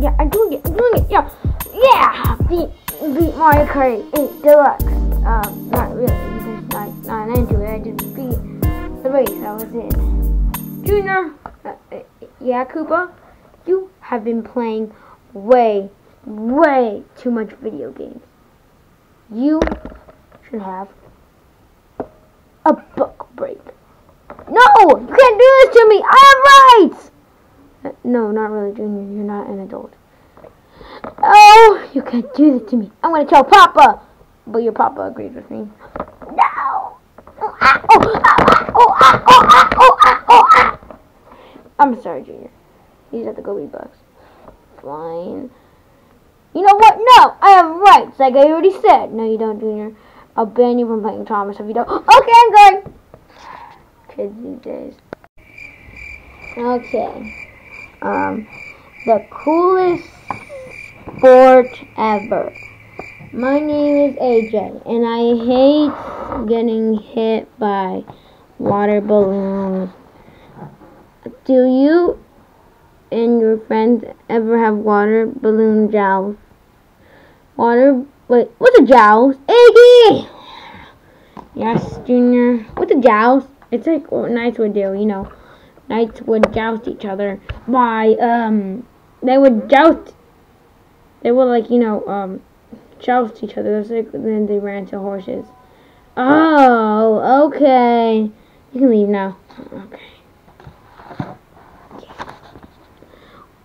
Yeah, I'm doing it. I'm doing it. Yeah, yeah. Beat beat Mario Kart 8 Deluxe. Um, not really because I not into it. I just beat the race I was in. Junior, uh, yeah, Koopa, you have been playing way, way too much video games. You should have a book break. No, you can't do this to me. I have rights. No, not really, Junior. You're not an adult. Oh, you can't do this to me. I'm gonna tell Papa. But your Papa agrees with me. No. I'm sorry, Junior. You just have to go books. Fine. You know what? No, I have rights, like I already said. No, you don't, Junior. I'll ban you from playing Thomas if you don't. Okay, I'm going. Kids these days. Okay. Um, the coolest sport ever. My name is AJ, and I hate getting hit by water balloons. Do you and your friends ever have water balloon jowls? Water, wait, what's a jowls? Iggy! Yes, Junior. What's a jowls? It's like what knights would do, you know. Knights would joust each other by, um, they would joust, they would like, you know, um, joust each other. That's like, then they ran to horses. Oh, okay. You can leave now. Okay.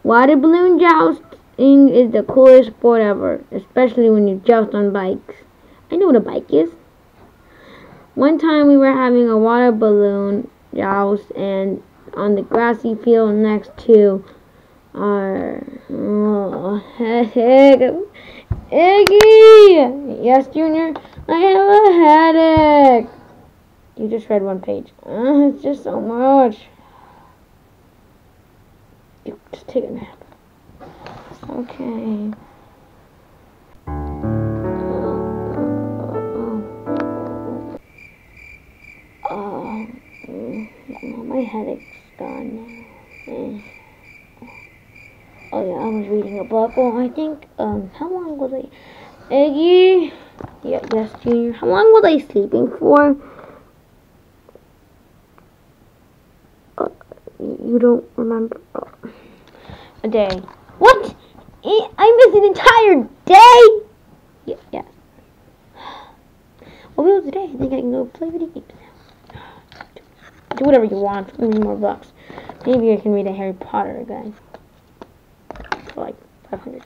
Water balloon jousting is the coolest sport ever, especially when you joust on bikes. I know what a bike is. One time we were having a water balloon joust and on the grassy field next to our oh, Iggy! Yes, Junior? I have a headache. You just read one page. Uh, it's just so much. You just take a nap. Okay. Oh, my headache's gone now. Oh yeah, I was reading a book. Well, I think, um, how long was I? Iggy? Yeah, yes, Junior. How long was I sleeping for? Uh, you don't remember? Oh. A day. What? I I missed an entire day? Yeah, yes. Well, it was a day. I think I can go play video games now. Do whatever you want. Give me more bucks. Maybe I can read a Harry Potter again. For like 500.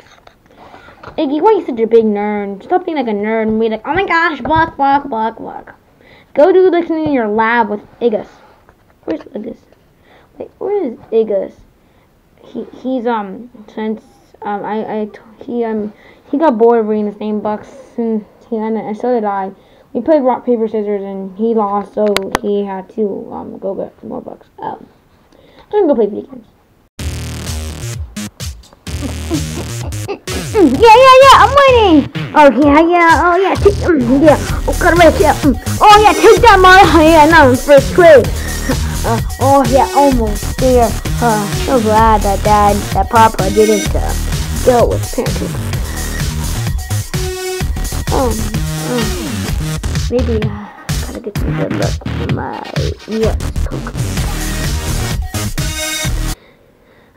Iggy, why are you such a big nerd? Stop being like a nerd and be like, oh my gosh, buck, buck, buck, buck. Go do this in your lab with Igus. Where's Igus? Wait, where is Igus? He he's um since um I I he um he got bored of reading the same books and he and so did I. We played rock paper scissors and he lost, so he had to um go get more books. Um, I'm gonna go play video games. yeah, yeah, yeah, I'm winning. Oh yeah, yeah, oh yeah, take, um, yeah, oh got a race, yeah. Um, oh yeah, take that, Mario. Yeah, now I'm first place. Uh, oh yeah, almost there. Uh, so glad that Dad, that Papa didn't uh, go with parenting. Um, um, maybe uh, gotta get some good luck for my yes.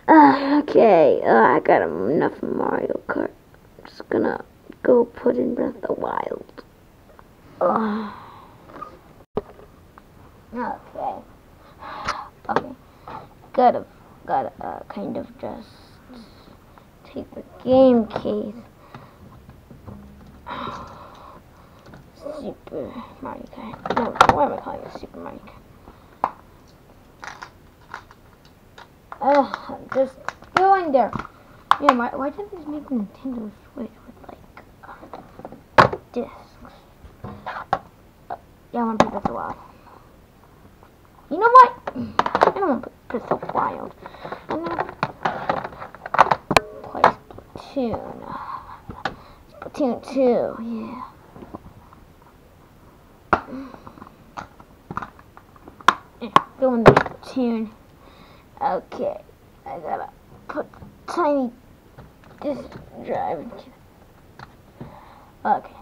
Uh, okay, uh, I got enough Mario Kart. I'm just gonna go put in Breath of the Wild. Uh, okay. Okay. Gotta, gotta, uh, kind of just take the game case. Super Mario Kart. No, why am I calling it Super Mario Kart? Ugh, just going there. Yeah, why, why did they make Nintendo Switch with like discs? Uh, yeah, I want to put this a while. You know what? I don't want to put this a wild. I'm gonna play Splatoon. Splatoon 2, yeah. go in the tune. Okay, I gotta put tiny this drive into. Okay.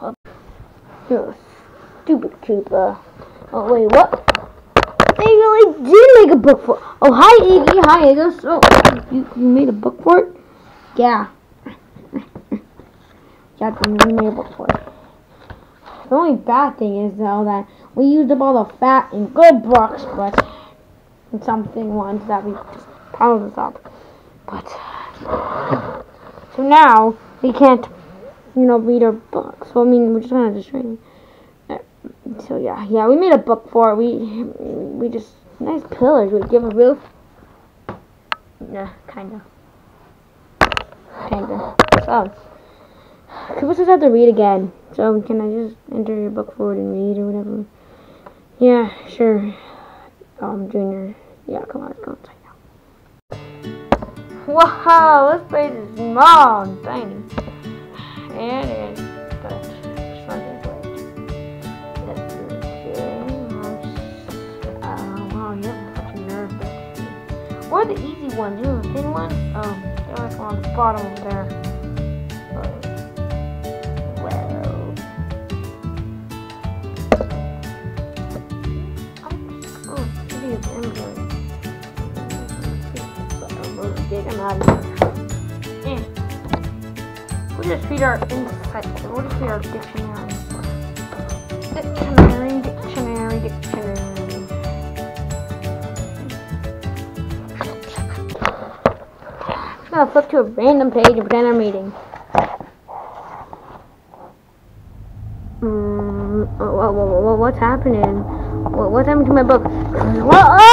Oh, stupid Koopa. Oh wait, what? They really did make a book for. Oh hi Iggy, hi Iggy. So oh, you you made a book for it? Yeah. made a book for it. The only bad thing is though that we used up all the fat and good books, but something ones that we just piled us up. But so now we can't, you know, read our books. So I mean, we're just kind of destroying. Uh, so yeah, yeah, we made a book for it. We we just nice pillars. We give a roof. Yeah, kinda, kinda. So. People just have to read again. So can I just enter your book forward and read or whatever? Yeah, sure. Um, Junior. Yeah, come on, let's go inside now. Wow, this place is small and tiny. And it's nerve. Or the easy ones, you know, the thin ones? Um, like on the bottom there. We'll just feed our insight. We'll just feed our dictionary. Dictionary, dictionary, dictionary. Gonna flip to a random page and pretend I'm reading. Mm, whoa, whoa, whoa, what's happening? What, what's happening to my book? Whoa, Me!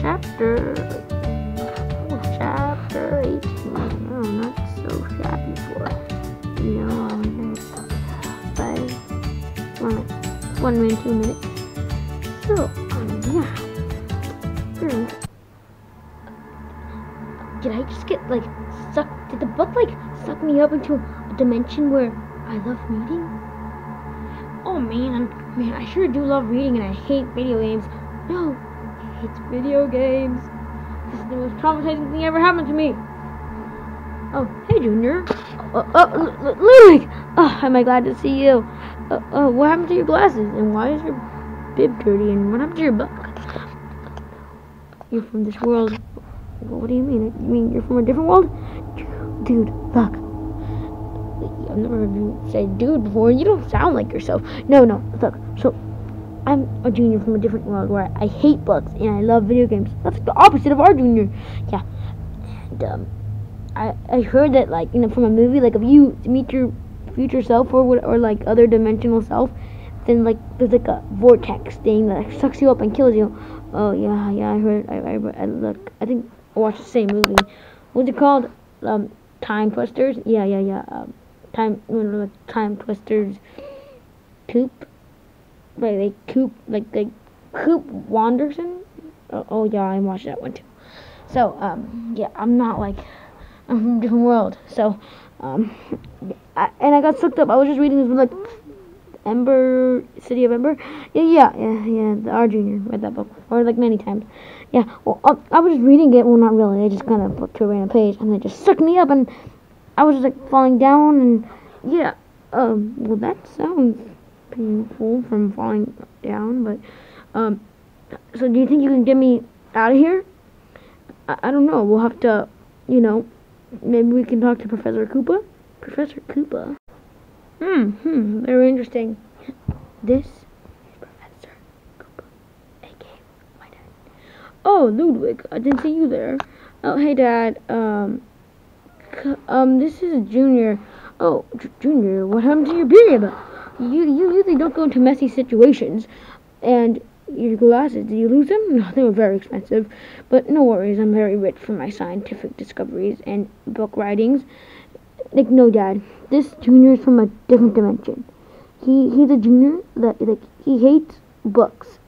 Chapter. Oh, chapter 18. Oh, not so shabby for, you know, um, one minute, two minutes. So, um, yeah. And did I just get like sucked? Did the book like suck me up into a dimension where I love reading? Oh man, man, I sure do love reading and I hate video games. No, it's video games. This is the most traumatizing thing ever happened to me. Oh, hey, Junior. Uh, uh, Ludwig! Oh, am I glad to see you? Uh, uh, what happened to your glasses? And why is your bib dirty? And what happened to your book? You're from this world. What do you mean? You mean you're from a different world? Dude, look. I've never heard you say dude before. You don't sound like yourself. No, no, look. So, I'm a junior from a different world where I hate books and I love video games. That's the opposite of our junior. Yeah. And, um, I, I heard that, like, you know, from a movie, like, if you meet your future self or what, or like other dimensional self, then like there's like a vortex thing that sucks you up and kills you. Oh yeah, yeah, I heard. I, I, I look. I think I watched the same movie. What's it called? Um, Time Twisters. Yeah, yeah, yeah. Um, time, Time Twisters. Coop. Like they Coop, like they Coop Wanderson. Oh, oh yeah, I watched that one too. So um, yeah, I'm not like I'm from a different world. So um, I, and I got sucked up. I was just reading this like Ember, City of Ember. Yeah, yeah, yeah, yeah. The R Junior read that book, or like many times. Yeah. Well, I, I was just reading it. Well, not really. I just kind of flipped to a random page, and it just sucked me up, and I was just like falling down, and yeah. Um. Well, that sounds painful from falling down, but um. So, do you think you can get me out of here? I, I don't know. We'll have to, you know, maybe we can talk to Professor Koopa. Professor Koopa. Hmm, hmm, very interesting. This is Professor Koopa, aka my dad. Oh, Ludwig, I didn't see you there. Oh, hey, Dad. Um, Um, this is Junior. Oh, Junior, what happened to your period? You you usually don't go into messy situations, and your glasses. Did you lose them? No, they were very expensive. But no worries, I'm very rich from my scientific discoveries and book writings. Like, no, Dad, this Junior is from a different dimension. He he's a junior that like he hates books.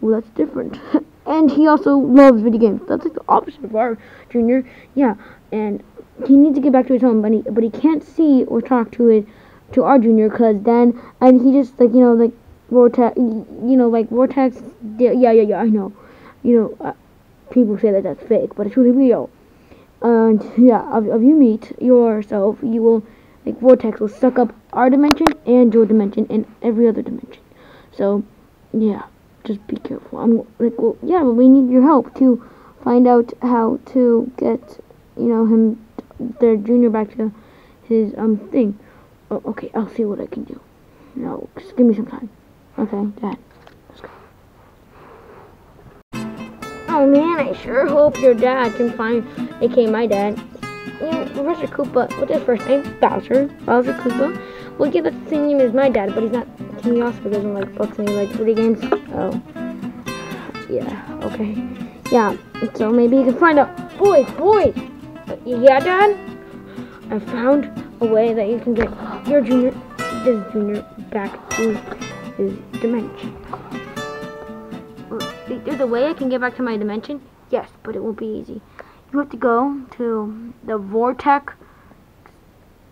Well, that's different. and he also loves video games. That's like the opposite of our junior. Yeah, and he needs to get back to his home, but he but he can't see or talk to it to our junior because then and he just like you know like vortex you know like vortex yeah yeah yeah I know. You know uh, people say that that's fake but it's really real. And yeah if, if you meet yourself you will like vortex will suck up our dimension and your dimension and every other dimension. So yeah just be careful. I'm like well yeah but we need your help to find out how to get you know him their junior back to his um thing oh, okay I'll see what I can do no just give me some time okay dad let's go oh man I sure hope your dad can find aka my dad you know, Professor Koopa, what's his first name? Bowser. Bowser Koopa. Well, yeah, that's the same name as my dad, but he's not. He also doesn't like books and he likes video games. Oh. Yeah, okay. Yeah, so maybe you can find out. Boys! Uh, yeah, Dad? I found a way that you can get your junior, this junior, back to his dimension. There's a way I can get back to my dimension? Yes, but it won't be easy you have to go to the vortex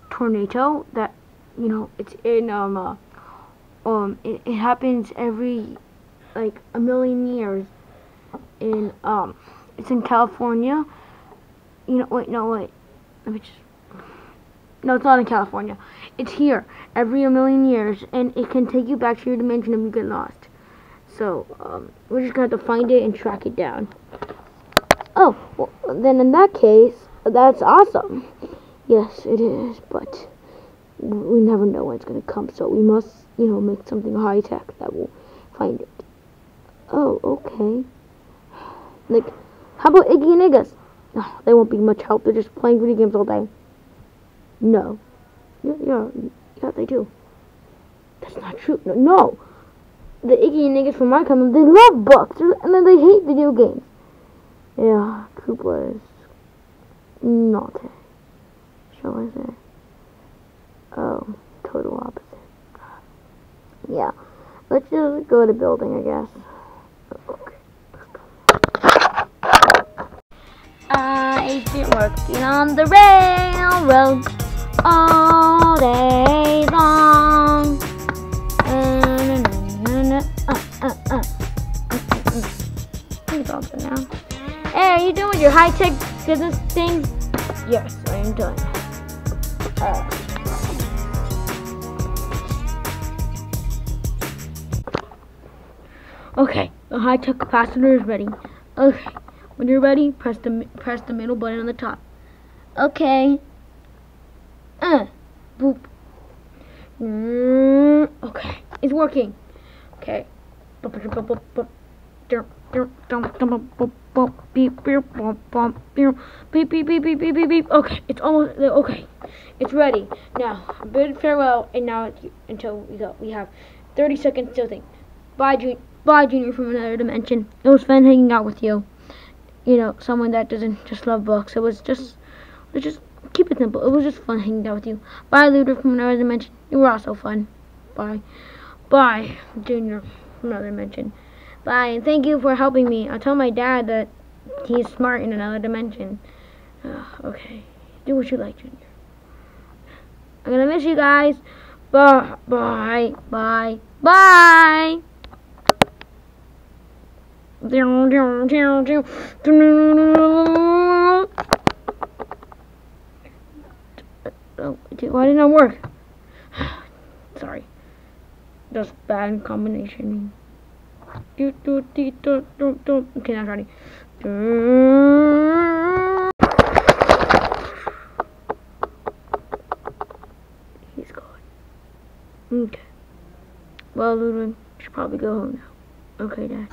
tornado that you know it's in um uh, um it, it happens every like a million years in um it's in California you know wait no wait let me just no it's not in California it's here every a million years and it can take you back to your dimension if you get lost so um, we're just gonna have to find it and track it down Oh, well, then in that case, that's awesome. Yes, it is, but we never know when it's going to come, so we must, you know, make something high-tech that will find it. Oh, okay. Like, how about Iggy and Iggas? Oh, they won't be much help. They're just playing video games all day. No. Yeah, yeah, yeah they do. That's not true. No, no. The Iggy and Iggas from my company, they love books, and then they hate video games. Yeah, Koopa is naughty, shall I say. Oh, total opposite. Yeah, let's just go to building, I guess. Okay, I've been working on the railroad all day long. Uh, uh, uh, now. Hey, are you doing your high-tech business thing? Yes, I am doing uh. Okay, the high-tech capacitor is ready. Okay, when you're ready, press the press the middle button on the top. Okay. Uh, boop. Mm, okay, it's working. Okay. Okay, it's almost okay. It's ready. Now, bid farewell, and now until we go, we have 30 seconds to think. Bye, Jun. Bye, Junior from another dimension. It was fun hanging out with you. You know, someone that doesn't just love books. It was just, it was just keep it simple it was just fun hanging out with you bye Luder from another dimension you were also fun bye bye junior from another dimension Bye, and thank you for helping me. I'll tell my dad that he's smart in another dimension. Uh, okay. Do what you like, Junior. I'm gonna miss you guys. Bye, bye, bye, bye. Why didn't work? Sorry. That's bad combination. Do, do, do, do, do, do. Okay, now ready. He's gone. Okay. Well, Ludwig should probably go home now. Okay, Dad.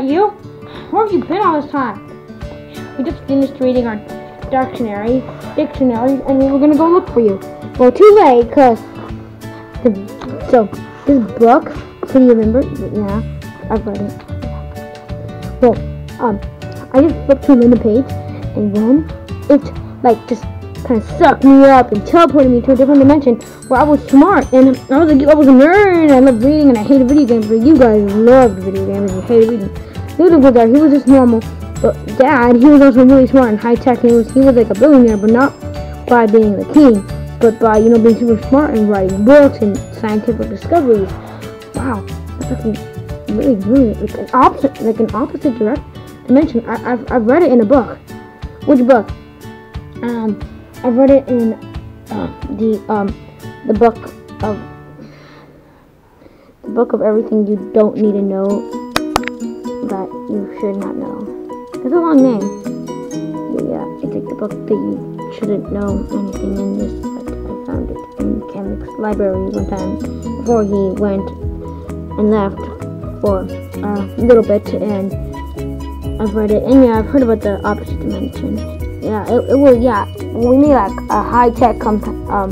That you? Where have you been all this time? We just finished reading our dictionary, dictionary, and we were gonna go look for you. Well, too late, cause the, so this book. Can you remember? Yeah, I've read it. Well, um, I just flipped to another page, and then it like just kind of sucked me up and teleported me to a different dimension where I was smart and I was a, I was a nerd. I loved reading and I hated video games, but you guys loved video games and hated reading. Little guy, he was just normal, but Dad, he was also really smart and high tech. He was he was like a billionaire, but not by being the king but by you know being super smart and writing books and scientific discoveries. Wow, that's like really, really like an opposite, like an opposite direct dimension. I, have I've read it in a book. Which book? Um, I've read it in uh, the um the book of the book of everything you don't need to know that you should not know. It's a long name. Yeah, it's like the book that you shouldn't know anything in this but I found it in Kamek's library one time before he went and left for a little bit and I've read it and yeah I've heard about the opposite dimension yeah it, it will yeah we made like a high-tech um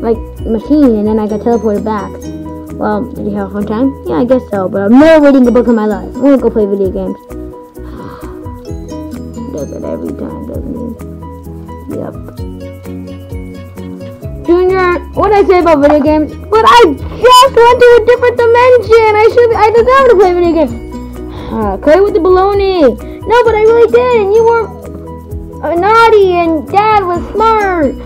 like machine and then I got teleported back well did you have a fun time yeah I guess so but I'm never reading a book in my life I'm gonna go play video games does it every time doesn't he yep Junior, what did I say about video games? But I just went to a different dimension. I should I deserve to play video games. Uh, play with the baloney. No, but I really did, and you were uh, naughty, and Dad was smart.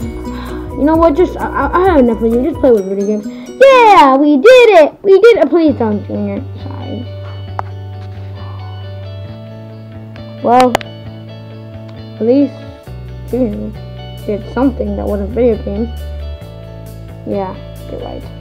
You know what? Just I, I had enough of you. Just play with video games. Yeah, we did it. We did it. Please don't, Junior. Sorry. Well, at least Junior did something that wasn't video games. Yeah, you're right.